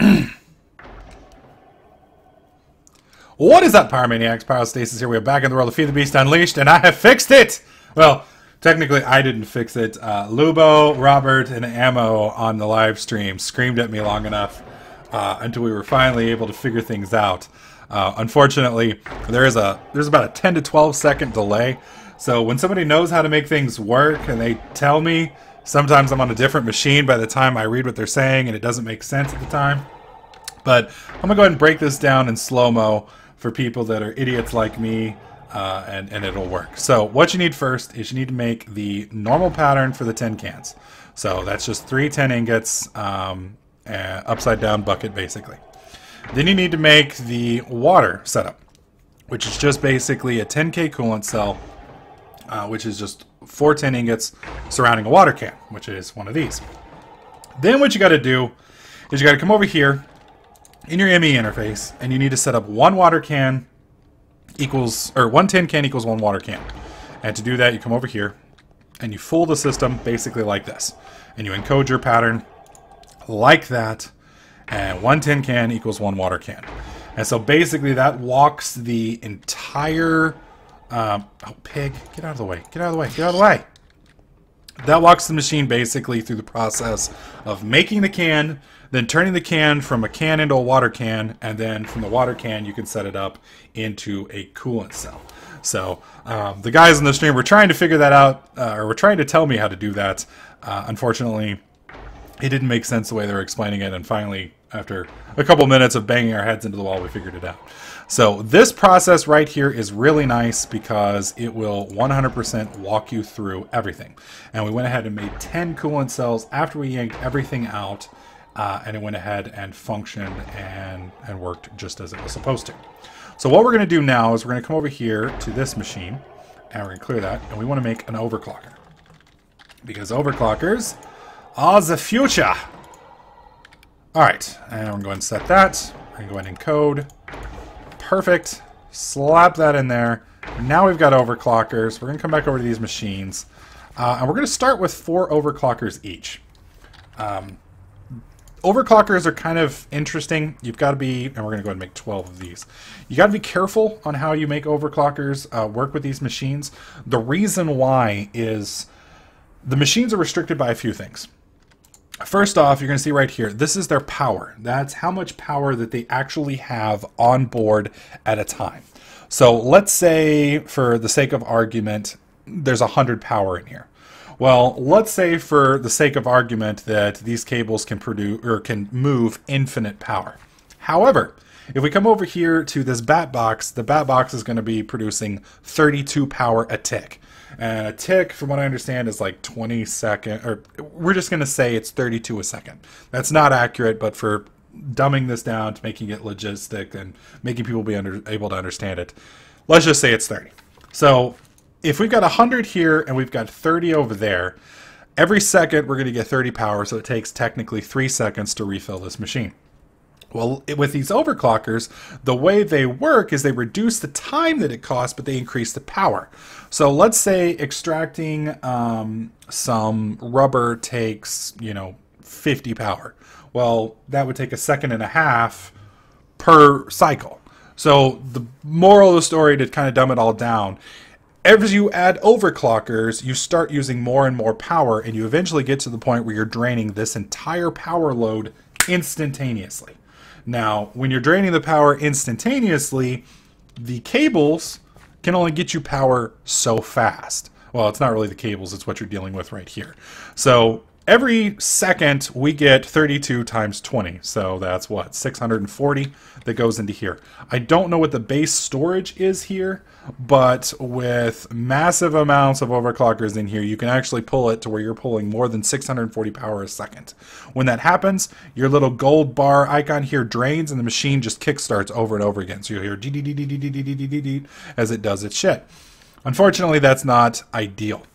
what is up, Pyromaniacs? Pyrostasis here. We are back in the world of Feed the Beast Unleashed, and I have fixed it! Well, technically, I didn't fix it. Uh, Lubo, Robert, and Ammo on the live stream screamed at me long enough uh, until we were finally able to figure things out. Uh, unfortunately, there is a there's about a 10 to 12 second delay. So when somebody knows how to make things work and they tell me, sometimes I'm on a different machine by the time I read what they're saying and it doesn't make sense at the time. But I'm gonna go ahead and break this down in slow mo for people that are idiots like me, uh, and and it'll work. So what you need first is you need to make the normal pattern for the tin cans. So that's just three tin ingots, um, upside down bucket basically. Then you need to make the water setup, which is just basically a 10k coolant cell, uh, which is just four tin ingots surrounding a water can, which is one of these. Then what you got to do is you got to come over here in your ME interface, and you need to set up one water can equals, or one tin can equals one water can. And to do that, you come over here, and you fool the system basically like this. And you encode your pattern like that, and one tin can equals one water can. And so basically that walks the entire, um, oh pig, get out of the way, get out of the way, get out of the way. That walks the machine basically through the process of making the can, then turning the can from a can into a water can, and then from the water can you can set it up into a coolant cell. So um, the guys in the stream were trying to figure that out, uh, or were trying to tell me how to do that. Uh, unfortunately, it didn't make sense the way they were explaining it, and finally, after a couple minutes of banging our heads into the wall, we figured it out. So this process right here is really nice because it will 100% walk you through everything. And we went ahead and made 10 coolant cells after we yanked everything out, uh, and it went ahead and functioned and, and worked just as it was supposed to. So what we're going to do now is we're going to come over here to this machine, and we're to clear that, and we want to make an overclocker. Because overclockers are the future. Alright, and we're going to set that. We're going to encode. Perfect. Slap that in there. Now we've got overclockers. We're going to come back over to these machines. Uh, and we're going to start with four overclockers each. Um, overclockers are kind of interesting. You've got to be, and we're going to go ahead and make 12 of these. You got to be careful on how you make overclockers uh, work with these machines. The reason why is the machines are restricted by a few things. First off, you're going to see right here, this is their power. That's how much power that they actually have on board at a time. So let's say, for the sake of argument, there's 100 power in here. Well, let's say for the sake of argument that these cables can produce or can move infinite power. However, if we come over here to this bat box, the bat box is going to be producing 32 power a tick. And a tick, from what I understand, is like 20 second, or we're just going to say it's 32 a second. That's not accurate, but for dumbing this down to making it logistic and making people be under, able to understand it, let's just say it's 30. So if we've got 100 here and we've got 30 over there, every second we're going to get 30 power, so it takes technically three seconds to refill this machine. Well, with these overclockers, the way they work is they reduce the time that it costs, but they increase the power. So let's say extracting um, some rubber takes, you know, 50 power. Well, that would take a second and a half per cycle. So the moral of the story to kind of dumb it all down as you add overclockers, you start using more and more power, and you eventually get to the point where you're draining this entire power load instantaneously. Now, when you're draining the power instantaneously, the cables can only get you power so fast. Well, it's not really the cables, it's what you're dealing with right here. So every second we get 32 times 20 so that's what 640 that goes into here i don't know what the base storage is here but with massive amounts of overclockers in here you can actually pull it to where you're pulling more than 640 power a second when that happens your little gold bar icon here drains and the machine just kickstarts over and over again so you'll hear as it does its shit unfortunately that's not ideal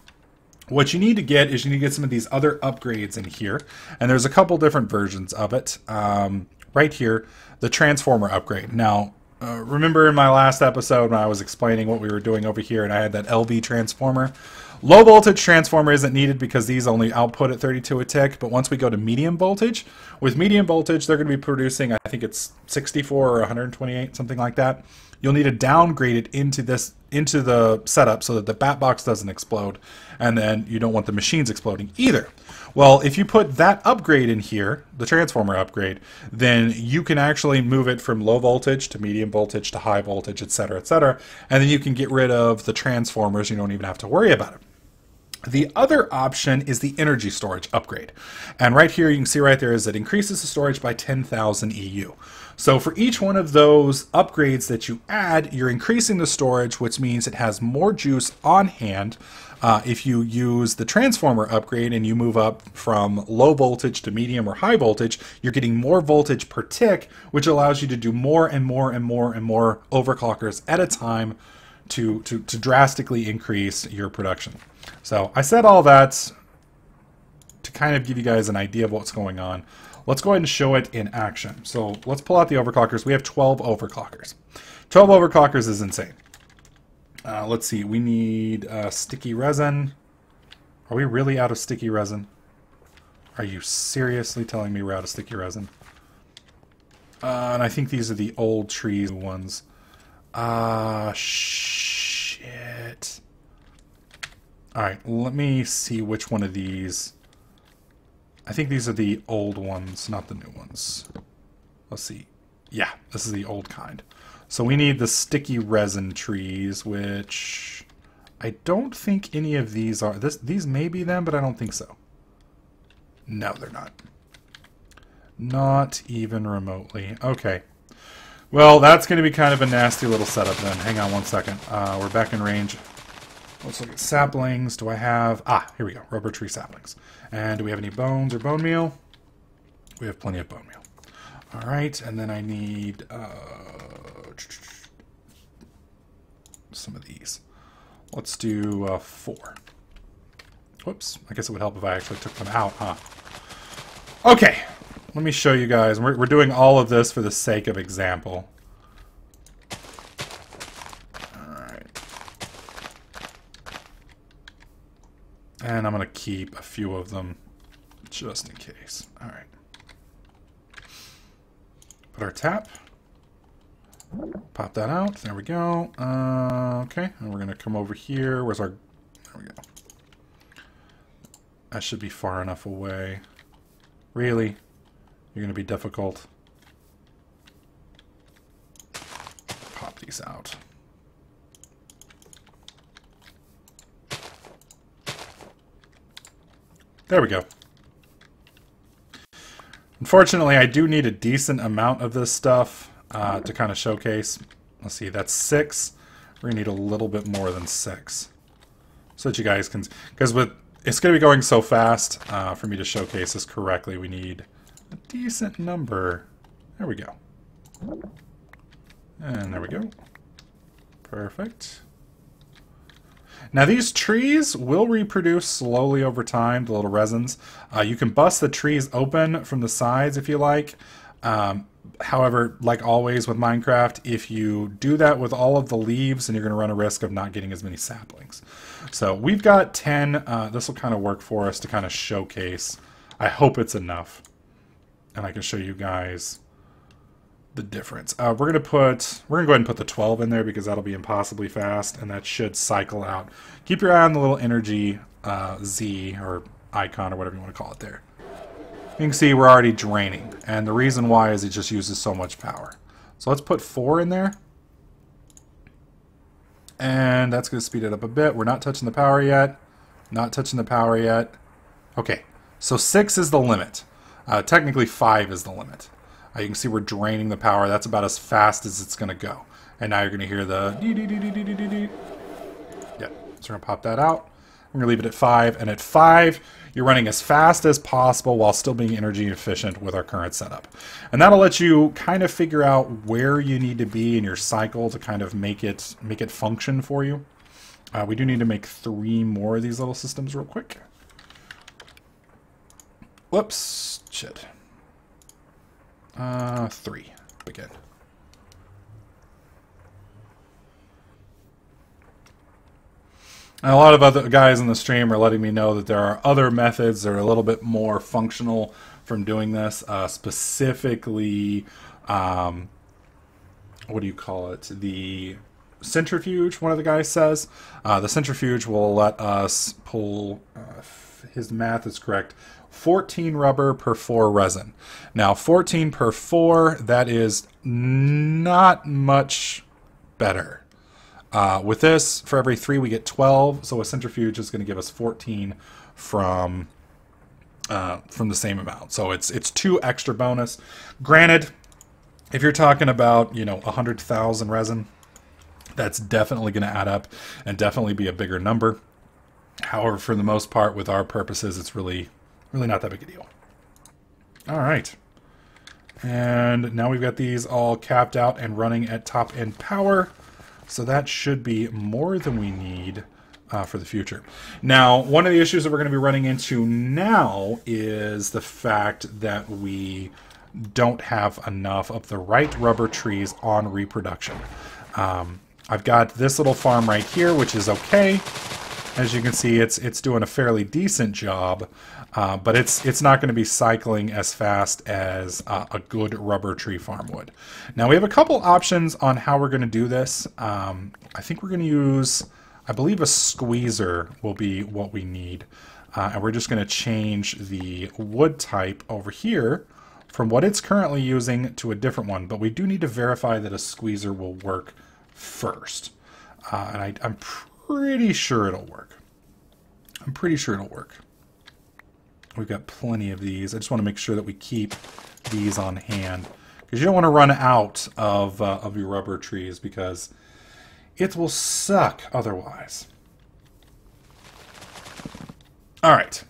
what you need to get is you need to get some of these other upgrades in here, and there's a couple different versions of it. Um, right here, the transformer upgrade. Now, uh, remember in my last episode when I was explaining what we were doing over here and I had that LV transformer? Low voltage transformer isn't needed because these only output at 32 a tick, but once we go to medium voltage, with medium voltage, they're going to be producing, I think it's 64 or 128, something like that. You'll need to downgrade it into this into the setup so that the bat box doesn't explode, and then you don't want the machines exploding either. Well, if you put that upgrade in here, the transformer upgrade, then you can actually move it from low voltage to medium voltage to high voltage, etc., etc., and then you can get rid of the transformers. You don't even have to worry about it. The other option is the energy storage upgrade. And right here, you can see right there is it increases the storage by 10,000 EU. So for each one of those upgrades that you add, you're increasing the storage, which means it has more juice on hand uh, if you use the transformer upgrade and you move up from low voltage to medium or high voltage, you're getting more voltage per tick, which allows you to do more and more and more and more overclockers at a time to, to, to drastically increase your production. So I said all that to kind of give you guys an idea of what's going on. Let's go ahead and show it in action. So let's pull out the overclockers. We have 12 overclockers. 12 overclockers is insane. Uh, let's see, we need uh, sticky resin. Are we really out of sticky resin? Are you seriously telling me we're out of sticky resin? Uh, and I think these are the old trees ones. Ah, shit. Alright, let me see which one of these. I think these are the old ones, not the new ones. Let's see. Yeah, this is the old kind. So we need the sticky resin trees, which I don't think any of these are. This These may be them, but I don't think so. No, they're not. Not even remotely. Okay. Well, that's going to be kind of a nasty little setup then. Hang on one second. Uh, we're back in range. Let's look at saplings. Do I have... Ah, here we go. Rubber tree saplings. And do we have any bones or bone meal? We have plenty of bone meal. All right, and then I need... Uh, some of these. Let's do uh, four. Whoops. I guess it would help if I actually took them out, huh? Okay. Let me show you guys. We're, we're doing all of this for the sake of example. And I'm going to keep a few of them just in case. Alright. Put our tap. Pop that out. There we go. Uh, okay, and we're going to come over here. Where's our... There we go. That should be far enough away. Really? You're going to be difficult. Pop these out. There we go. Unfortunately, I do need a decent amount of this stuff uh, to kind of showcase. Let's see, that's six. We're gonna need a little bit more than six. So that you guys can, because with it's gonna be going so fast uh, for me to showcase this correctly, we need a decent number. There we go. And there we go. Perfect. Now these trees will reproduce slowly over time, the little resins. Uh, you can bust the trees open from the sides if you like. Um, however, like always with Minecraft, if you do that with all of the leaves, then you're going to run a risk of not getting as many saplings. So we've got 10. Uh, this will kind of work for us to kind of showcase. I hope it's enough. And I can show you guys the difference. Uh, we're to put, we're to go ahead and put the 12 in there because that'll be impossibly fast and that should cycle out. Keep your eye on the little energy uh, Z or icon or whatever you want to call it there. You can see we're already draining, and the reason why is it just uses so much power. So let's put 4 in there. And that's to speed it up a bit. We're not touching the power yet. Not touching the power yet. Okay, so 6 is the limit. Uh, technically 5 is the limit. You can see we're draining the power. That's about as fast as it's going to go. And now you're going to hear the... Yeah, so we're going to pop that out. We're going to leave it at 5. And at 5, you're running as fast as possible while still being energy efficient with our current setup. And that'll let you kind of figure out where you need to be in your cycle to kind of make it make it function for you. Uh, we do need to make three more of these little systems real quick. Whoops, shit. Uh, three, begin. And a lot of other guys in the stream are letting me know that there are other methods that are a little bit more functional from doing this. Uh, specifically, um, what do you call it? The centrifuge, one of the guys says. Uh, the centrifuge will let us pull, uh, his math is correct, 14 rubber per 4 resin. Now, 14 per 4, that is not much better. Uh, with this, for every 3 we get 12, so a centrifuge is going to give us 14 from uh, from the same amount. So it's it's two extra bonus. Granted, if you're talking about, you know, 100,000 resin, that's definitely going to add up and definitely be a bigger number. However, for the most part, with our purposes, it's really, really not that big a deal. All right. And now we've got these all capped out and running at top end power. So that should be more than we need uh, for the future. Now, one of the issues that we're going to be running into now is the fact that we don't have enough of the right rubber trees on reproduction. Um, I've got this little farm right here, which is okay. As you can see, it's it's doing a fairly decent job, uh, but it's it's not going to be cycling as fast as uh, a good rubber tree farm would. Now we have a couple options on how we're going to do this. Um, I think we're going to use, I believe, a squeezer will be what we need, uh, and we're just going to change the wood type over here from what it's currently using to a different one. But we do need to verify that a squeezer will work first. Uh, and I, I'm pretty sure it'll work. I'm pretty sure it'll work. We've got plenty of these. I just want to make sure that we keep these on hand. Because you don't want to run out of, uh, of your rubber trees because it will suck otherwise. All right.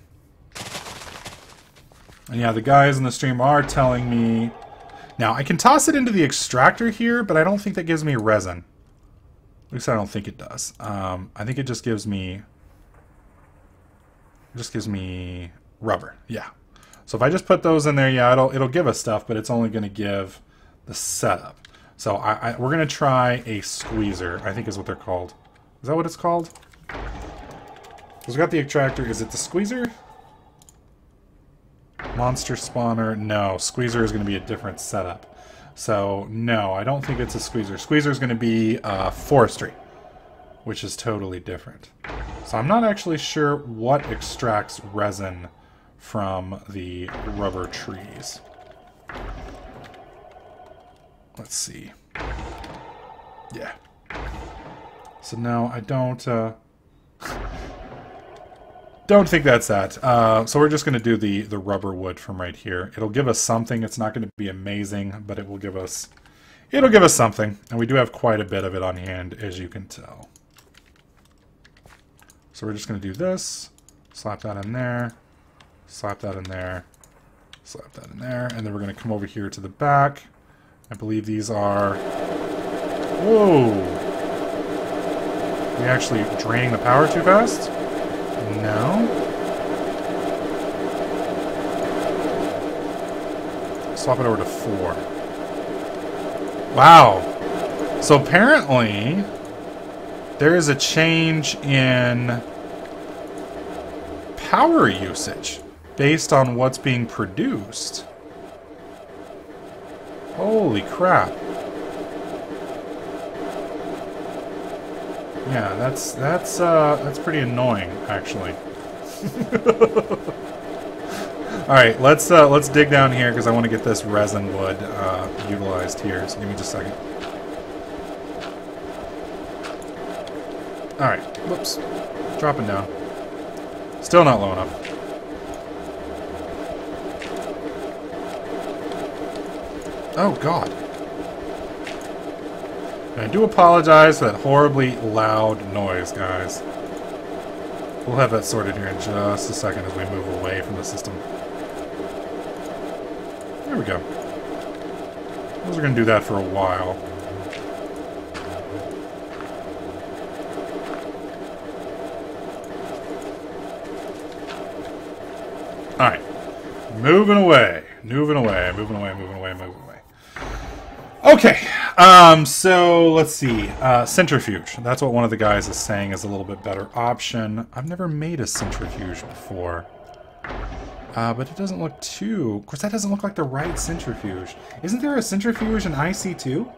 And yeah, the guys in the stream are telling me... Now, I can toss it into the extractor here, but I don't think that gives me resin. At least I don't think it does. Um, I think it just gives me... Just gives me rubber. Yeah. So if I just put those in there, yeah, it'll, it'll give us stuff, but it's only going to give the setup. So I, I, we're going to try a squeezer, I think is what they're called. Is that what it's called? Because we got the extractor. Is it the squeezer? Monster spawner. No, squeezer is going to be a different setup. So, no, I don't think it's a squeezer. Squeezer is going to be uh, forestry, which is totally different. So I'm not actually sure what extracts resin from the rubber trees. Let's see. Yeah. So no, I don't... Uh, don't think that's that. Uh, so we're just going to do the, the rubber wood from right here. It'll give us something. It's not going to be amazing, but it will give us... It'll give us something. And we do have quite a bit of it on hand, as you can tell. So we're just going to do this. Slap that in there. Slap that in there. Slap that in there. And then we're going to come over here to the back. I believe these are... Whoa! We actually draining the power too fast? No. Swap it over to four. Wow. So apparently, there is a change in power usage based on what's being produced. Holy crap. Yeah, that's that's uh that's pretty annoying actually. All right, let's uh, let's dig down here because I want to get this resin wood uh, utilized here. So give me just a second. All right, whoops, dropping down. Still not low enough. Oh God. I do apologize for that horribly loud noise, guys. We'll have that sorted here in just a second as we move away from the system. There we go. Those are going to do that for a while. Alright. Moving away. Moving away. Moving away, moving away, moving away. Okay. Um, so let's see. Uh, centrifuge. That's what one of the guys is saying is a little bit better option. I've never made a centrifuge before. Uh, but it doesn't look too... Of course, that doesn't look like the right centrifuge. Isn't there a centrifuge in IC2?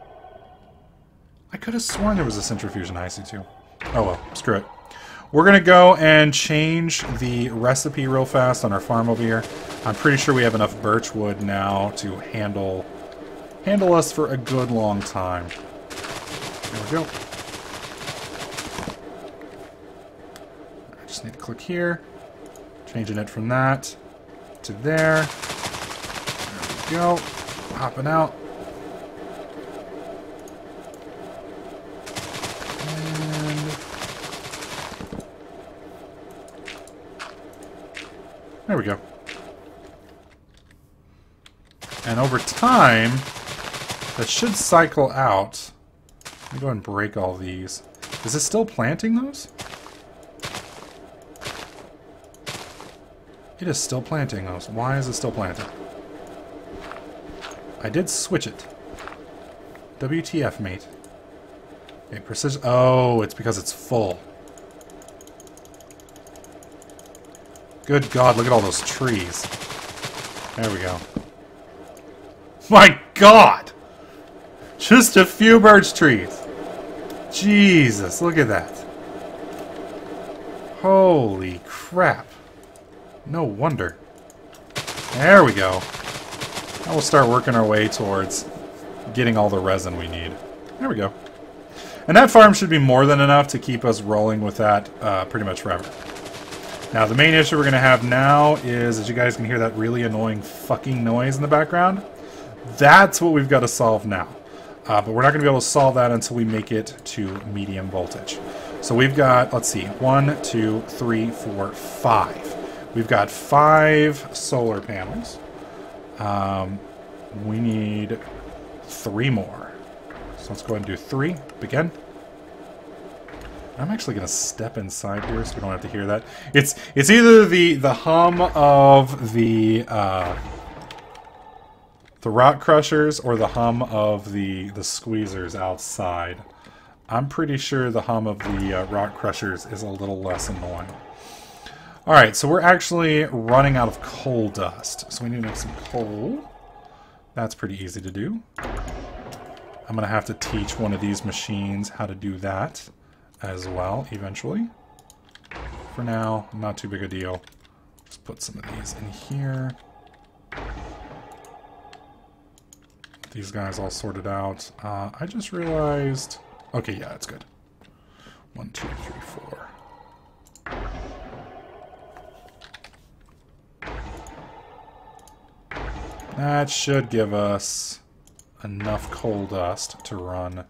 I could have sworn there was a centrifuge in IC2. Oh well, screw it. We're going to go and change the recipe real fast on our farm over here. I'm pretty sure we have enough birch wood now to handle handle us for a good long time. There we go. I just need to click here. Changing it from that to there. There we go. Hopping out. There we go. And over time, that should cycle out. Let me go and break all these. Is it still planting those? It is still planting those. Why is it still planting? I did switch it. WTF, mate. Okay, precision... Oh, it's because it's full. Good God, look at all those trees. There we go. My God! Just a few birch trees. Jesus, look at that. Holy crap. No wonder. There we go. Now we'll start working our way towards getting all the resin we need. There we go. And that farm should be more than enough to keep us rolling with that uh, pretty much forever. Now, the main issue we're going to have now is, as you guys can hear that really annoying fucking noise in the background, that's what we've got to solve now. Uh, but we're not going to be able to solve that until we make it to medium voltage. So we've got, let's see, one, two, three, four, five. We've got five solar panels. Um, we need three more. So let's go ahead and do three. Begin. I'm actually going to step inside here so we don't have to hear that. It's it's either the the hum of the uh, the rock crushers or the hum of the the squeezers outside. I'm pretty sure the hum of the uh, rock crushers is a little less annoying. All right, so we're actually running out of coal dust, so we need to make some coal. That's pretty easy to do. I'm going to have to teach one of these machines how to do that as well eventually. For now, not too big a deal. Just put some of these in here. These guys all sorted out. Uh, I just realized... Okay, yeah, it's good. One, two, three, four. That should give us enough coal dust to run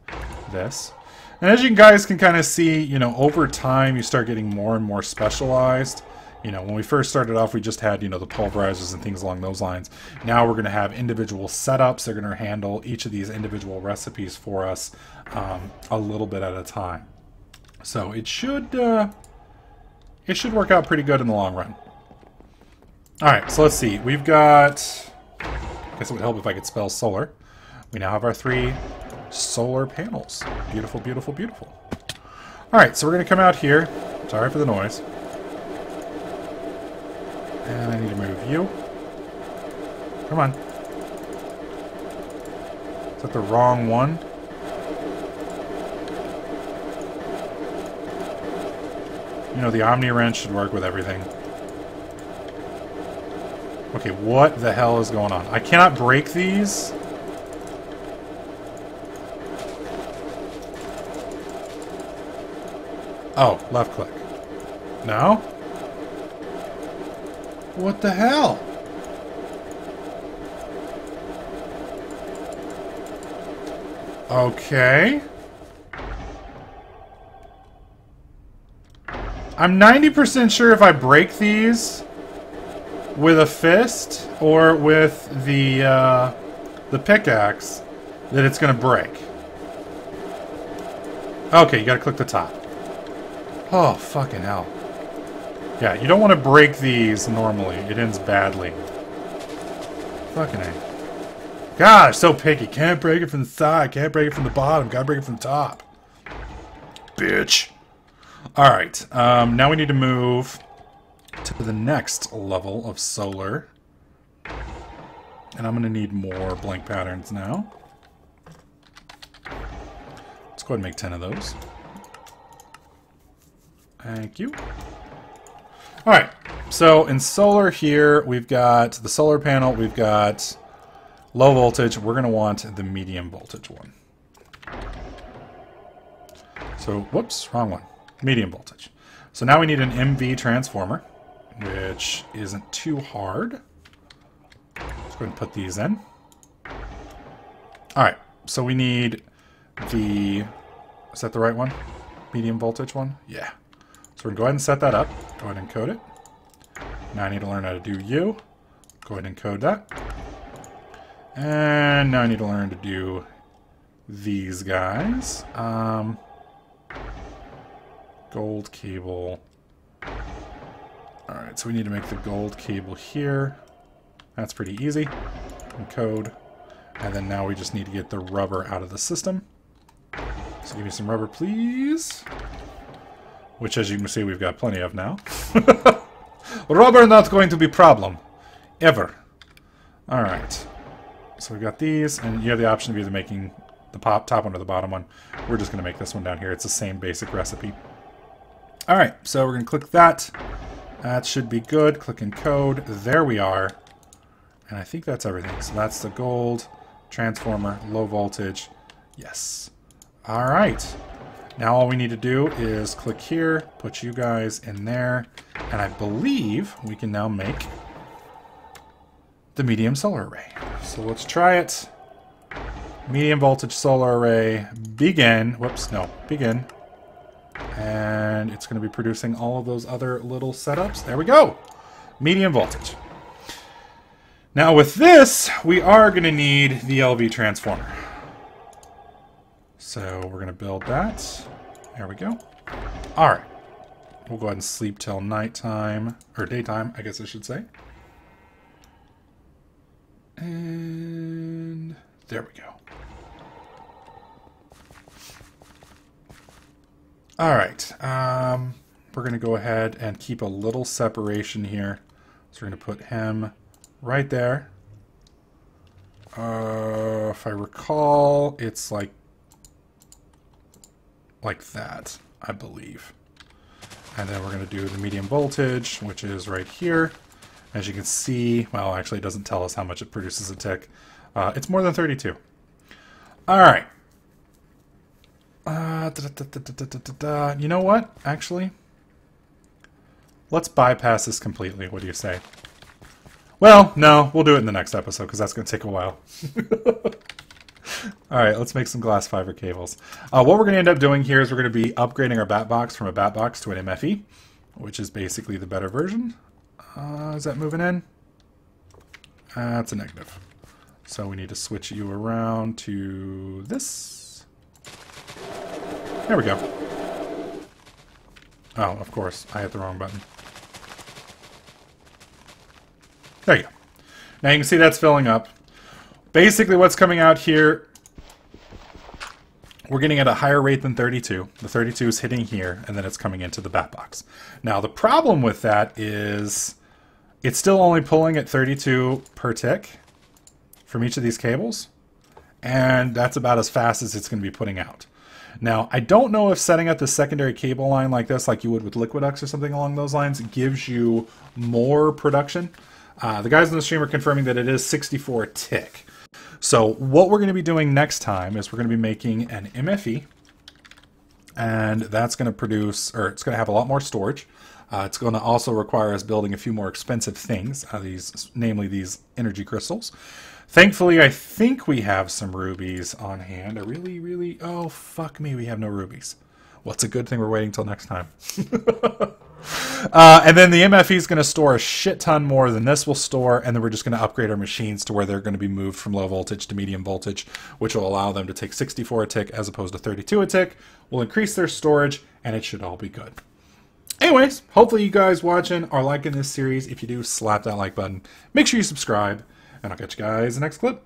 this. And as you guys can kind of see, you know, over time you start getting more and more specialized. You know, when we first started off, we just had, you know, the pulverizers and things along those lines. Now we're going to have individual setups. They're going to handle each of these individual recipes for us um, a little bit at a time. So it should, uh, it should work out pretty good in the long run. All right, so let's see. We've got, I guess it would help if I could spell solar. We now have our three solar panels. Beautiful, beautiful, beautiful. Alright, so we're going to come out here. Sorry for the noise. And I need to move you. Come on. Is that the wrong one? You know, the Omni Wrench should work with everything. Okay, what the hell is going on? I cannot break these? Oh, left click. No? What the hell? Okay. I'm 90% sure if I break these with a fist or with the uh, the pickaxe that it's going to break. Okay, you got to click the top. Oh, fucking hell. Yeah, you don't want to break these normally. It ends badly. Fucking A. Gosh, so picky. Can't break it from the side. Can't break it from the bottom. Gotta break it from the top. Bitch. Alright, um, now we need to move to the next level of solar. And I'm going to need more blank patterns now. Let's go ahead and make 10 of those. Thank you. Alright, so in solar here, we've got the solar panel, we've got low voltage. We're going to want the medium voltage one. So, whoops, wrong one. Medium voltage. So now we need an MV transformer, which isn't too hard. Let's go and put these in. Alright, so we need the... Is that the right one? Medium voltage one? Yeah. So we're going to go ahead and set that up. Go ahead and code it. Now I need to learn how to do U. Go ahead and code that. And now I need to learn to do these guys. Um, gold cable. Alright, so we need to make the gold cable here. That's pretty easy. And code. And then now we just need to get the rubber out of the system. So give me some rubber, please. Which, as you can see, we've got plenty of now. Rubber not going to be problem. Ever. Alright. So we've got these, and you have the option of either making the pop, top one or the bottom one. We're just going to make this one down here. It's the same basic recipe. Alright, so we're going to click that. That should be good. Click encode. There we are. And I think that's everything. So that's the gold, transformer, low voltage. Yes. Alright. Now all we need to do is click here, put you guys in there, and I believe we can now make the medium solar array. So let's try it. Medium voltage solar array, begin, whoops, no, begin. And it's going to be producing all of those other little setups. There we go. Medium voltage. Now with this, we are going to need the LV transformer. So we're going to build that. There we go. All right. We'll go ahead and sleep till nighttime, or daytime, I guess I should say. And there we go. All right. Um, we're going to go ahead and keep a little separation here. So we're going to put him right there. Uh, if I recall, it's like like that, I believe. And then we're going to do the medium voltage, which is right here. As you can see, well, actually it doesn't tell us how much it produces a tick. Uh, it's more than 32. All right. Uh, da, da, da, you know what, actually? Let's bypass this completely. What do you say? Well, no, we'll do it in the next episode because that's going to take a while. All right, let's make some glass fiber cables. Uh, what we're going to end up doing here is we're going to be upgrading our bat box from a bat box to an MFE, which is basically the better version. Uh, is that moving in? That's a negative. So we need to switch you around to this. There we go. Oh, of course, I hit the wrong button. There you go. Now you can see that's filling up. Basically what's coming out here we're getting at a higher rate than 32. The 32 is hitting here, and then it's coming into the bat box. Now, the problem with that is it's still only pulling at 32 per tick from each of these cables, and that's about as fast as it's going to be putting out. Now, I don't know if setting up the secondary cable line like this, like you would with Liquiducts or something along those lines, gives you more production. Uh, the guys in the stream are confirming that it is 64 tick. So what we're going to be doing next time is we're going to be making an MFE, and that's going to produce, or it's going to have a lot more storage. Uh, it's going to also require us building a few more expensive things, uh, these, namely these energy crystals. Thankfully, I think we have some rubies on hand. I really, really, oh, fuck me, we have no rubies. Well, it's a good thing we're waiting till next time. Uh, and then the MFE is going to store a shit ton more than this will store, and then we're just going to upgrade our machines to where they're going to be moved from low voltage to medium voltage, which will allow them to take 64 a tick as opposed to 32 a tick. We'll increase their storage, and it should all be good. Anyways, hopefully you guys watching are liking this series. If you do, slap that like button. Make sure you subscribe, and I'll catch you guys in the next clip.